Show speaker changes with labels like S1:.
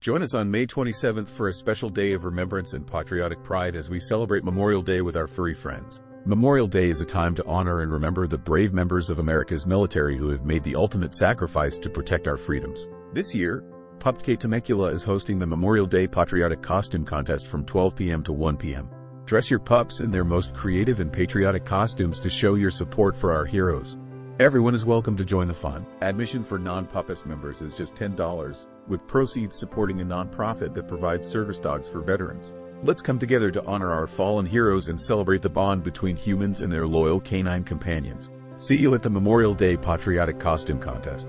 S1: Join us on May 27th for a special day of remembrance and patriotic pride as we celebrate Memorial Day with our furry friends. Memorial Day is a time to honor and remember the brave members of America's military who have made the ultimate sacrifice to protect our freedoms. This year, Pupke Temecula is hosting the Memorial Day Pawtriotic Costume Contest from 12 p.m. to 1 p.m. Dress your pups in their most creative and patriotic costumes to show your support for our heroes. Everyone is welcome to join the fun. Admission for non-PUPUS members is just $10, with proceeds supporting a nonprofit that provides service dogs for veterans. Let's come together to honor our fallen heroes and celebrate the bond between humans and their loyal canine companions. See you at the Memorial Day Pawtriotic Costume Contest.